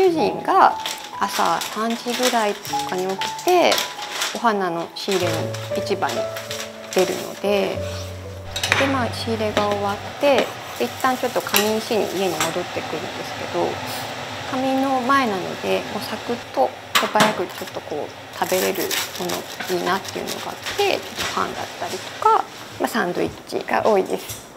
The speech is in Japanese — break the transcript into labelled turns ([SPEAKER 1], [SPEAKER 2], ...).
[SPEAKER 1] 主人が朝3時ぐらいとかに起きてお花の仕入れの市場に出るのででまあ仕入れが終わって一旦ちょっと仮眠しに家に戻ってくるんですけど仮眠の前なのでもうサクッと手早くちょっとこう食べれるものいいなっていうのがあってちょっとパンだったりとか、まあ、サンドイッチが多いです。